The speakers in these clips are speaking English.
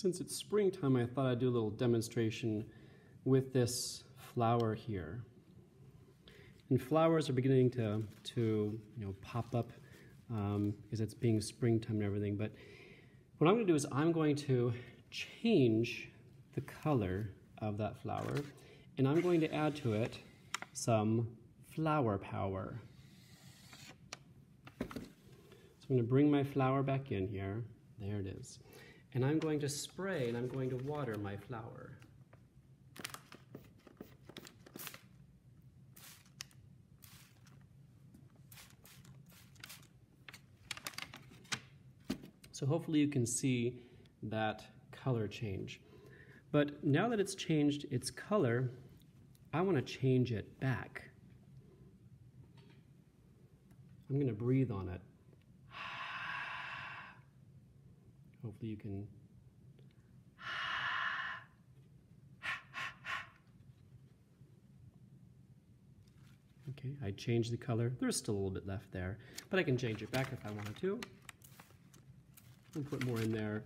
since it's springtime, I thought I'd do a little demonstration with this flower here. And flowers are beginning to, to you know, pop up um, because it's being springtime and everything. But what I'm going to do is I'm going to change the color of that flower and I'm going to add to it some flower power. So I'm going to bring my flower back in here. There it is. And I'm going to spray and I'm going to water my flower. So hopefully you can see that color change. But now that it's changed its color, I want to change it back. I'm going to breathe on it. Hopefully you can. Okay, I changed the color. There's still a little bit left there, but I can change it back if I wanted to. And put more in there.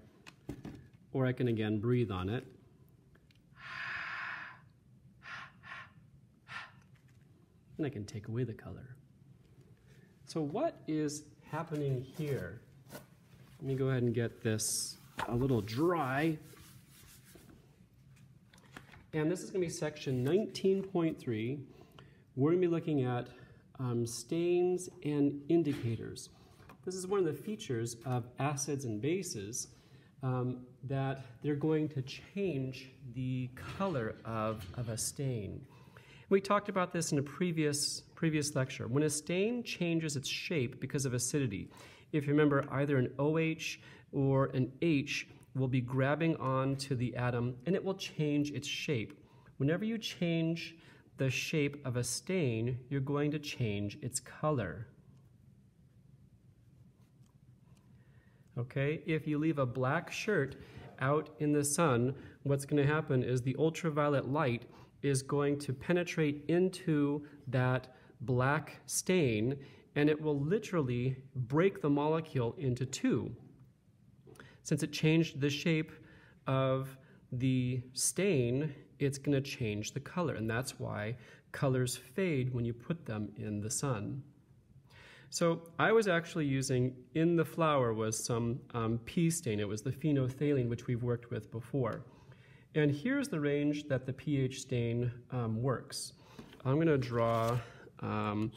Or I can again breathe on it. And I can take away the color. So what is happening here? Let me go ahead and get this a little dry. And this is going to be section 19.3. We're going to be looking at um, stains and indicators. This is one of the features of acids and bases um, that they're going to change the color of, of a stain. We talked about this in a previous, previous lecture. When a stain changes its shape because of acidity, if you remember, either an OH or an H will be grabbing onto the atom and it will change its shape. Whenever you change the shape of a stain, you're going to change its color. Okay, if you leave a black shirt out in the sun, what's going to happen is the ultraviolet light is going to penetrate into that black stain and it will literally break the molecule into two. Since it changed the shape of the stain, it's going to change the color, and that's why colors fade when you put them in the sun. So I was actually using, in the flower was some um, pea stain. It was the phenolphthalein, which we've worked with before. And here's the range that the pH stain um, works. I'm going to draw um,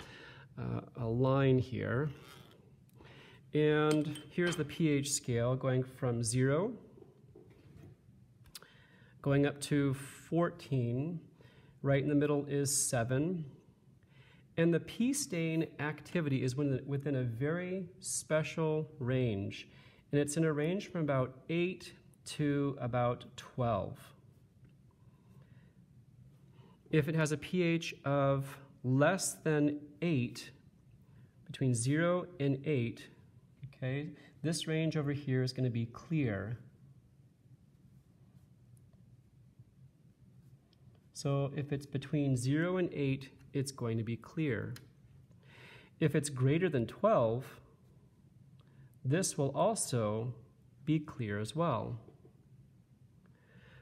uh, a line here. And here's the pH scale going from 0 going up to 14. Right in the middle is 7. And the pea stain activity is within a very special range. And it's in a range from about 8 to about 12. If it has a pH of less than 8, between 0 and 8, okay, this range over here is going to be clear. So if it's between 0 and 8, it's going to be clear. If it's greater than 12, this will also be clear as well.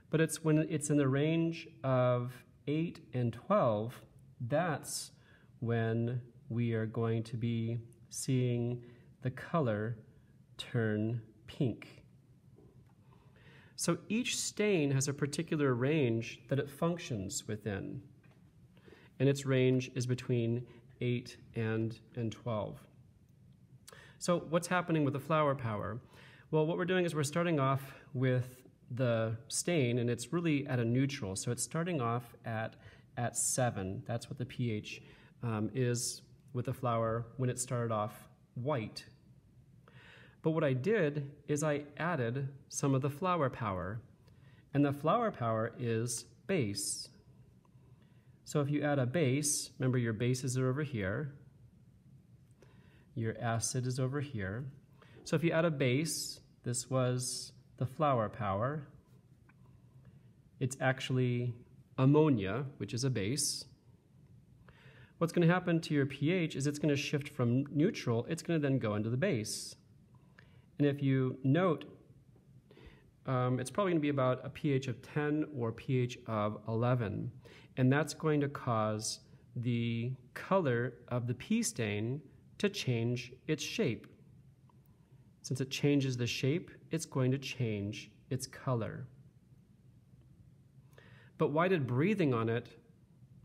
But it's when it's in the range of 8 and 12, that's when we are going to be seeing the color turn pink. So each stain has a particular range that it functions within, and its range is between 8 and, and 12. So what's happening with the flower power? Well, what we're doing is we're starting off with the stain, and it's really at a neutral. So it's starting off at, at 7. That's what the pH um, is with the flower when it started off white. But what I did is I added some of the flower power. And the flower power is base. So if you add a base, remember your bases are over here, your acid is over here. So if you add a base, this was the flower power. It's actually ammonia, which is a base. What's going to happen to your pH is it's going to shift from neutral, it's going to then go into the base. And if you note, um, it's probably going to be about a pH of 10 or pH of 11. And that's going to cause the color of the pea stain to change its shape. Since it changes the shape, it's going to change its color. But why did breathing on it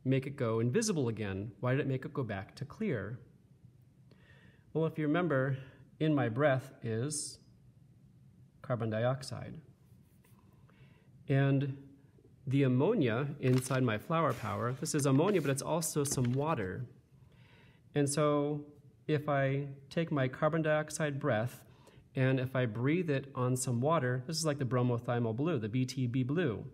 make it go invisible again? Why did it make it go back to clear? Well, if you remember, in my breath is carbon dioxide. And the ammonia inside my flower power, this is ammonia, but it's also some water. And so if I take my carbon dioxide breath and if I breathe it on some water, this is like the bromothymol blue, the BTB blue.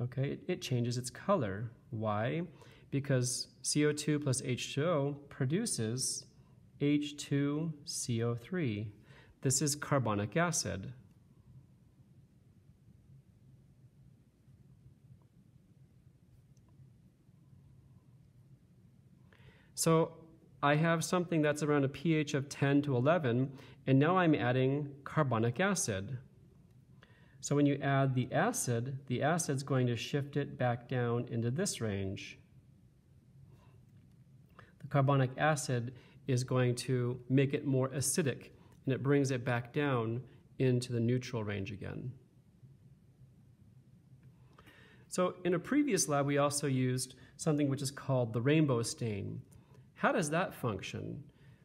Okay, it, it changes its color. Why? Because CO2 plus H2O produces H2CO3. This is carbonic acid. So I have something that's around a pH of 10 to 11, and now I'm adding carbonic acid. So when you add the acid, the acid's going to shift it back down into this range. The carbonic acid is going to make it more acidic, and it brings it back down into the neutral range again. So in a previous lab, we also used something which is called the rainbow stain. How does that function?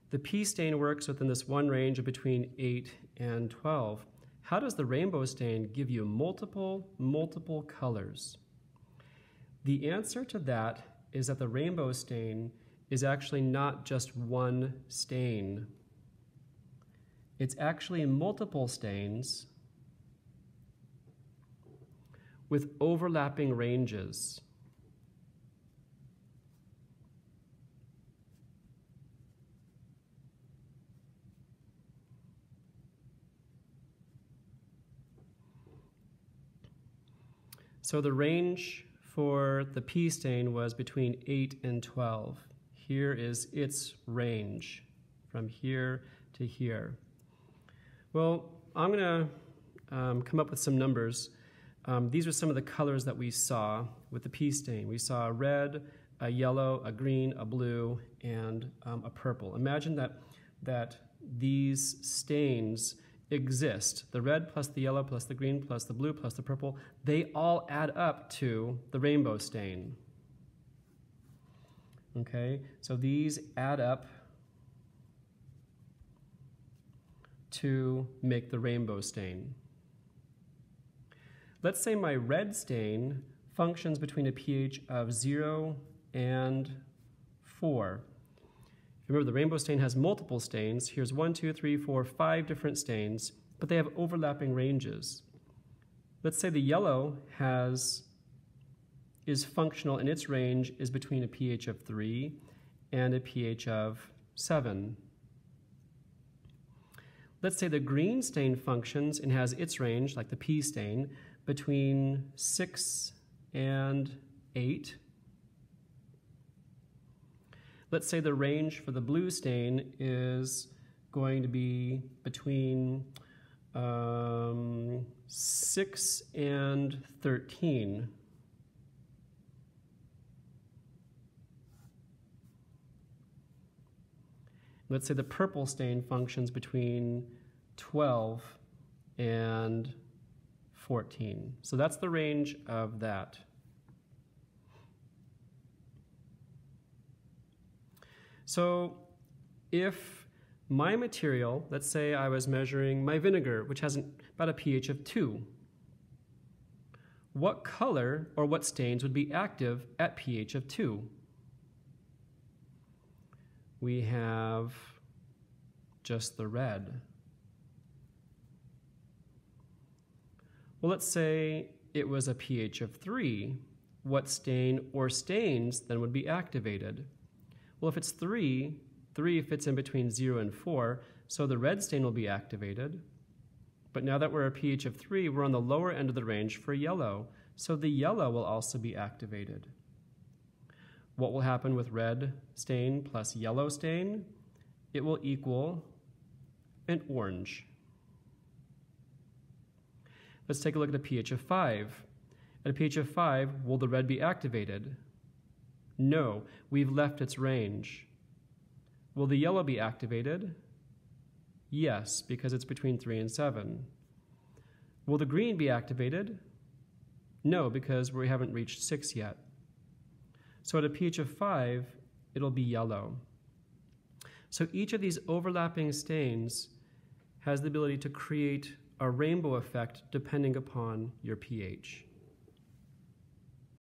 The P stain works within this one range of between 8 and 12. How does the rainbow stain give you multiple, multiple colors? The answer to that is that the rainbow stain is actually not just one stain. It's actually multiple stains with overlapping ranges. So the range for the P stain was between 8 and 12. Here is its range from here to here. Well, I'm going to um, come up with some numbers. Um, these are some of the colors that we saw with the pea stain. We saw a red, a yellow, a green, a blue, and um, a purple. Imagine that, that these stains exist the red plus the yellow plus the green plus the blue plus the purple they all add up to the rainbow stain. Okay, so these add up to make the rainbow stain. Let's say my red stain functions between a pH of 0 and 4. Remember, the rainbow stain has multiple stains. Here's one, two, three, four, five different stains, but they have overlapping ranges. Let's say the yellow has is functional and its range is between a pH of 3 and a pH of 7. Let's say the green stain functions and has its range, like the P stain, between 6 and 8 Let's say the range for the blue stain is going to be between um, 6 and 13. Let's say the purple stain functions between 12 and 14. So that's the range of that. So if my material, let's say I was measuring my vinegar, which has an, about a pH of 2, what color or what stains would be active at pH of 2? We have just the red. Well, let's say it was a pH of 3. What stain or stains then would be activated? Well, if it's 3, 3 fits in between 0 and 4, so the red stain will be activated. But now that we're a pH of 3, we're on the lower end of the range for yellow, so the yellow will also be activated. What will happen with red stain plus yellow stain? It will equal an orange. Let's take a look at a pH of 5. At a pH of 5, will the red be activated? No, we've left its range. Will the yellow be activated? Yes, because it's between 3 and 7. Will the green be activated? No, because we haven't reached 6 yet. So at a pH of 5, it'll be yellow. So each of these overlapping stains has the ability to create a rainbow effect depending upon your pH.